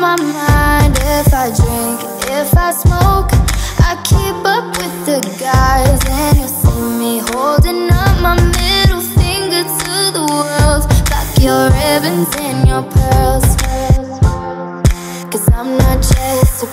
my mind if I drink, if I smoke. I keep up with the guys, and you see me holding up my middle finger to the world. Pack your ribbons and your pearls. Cause I'm not just a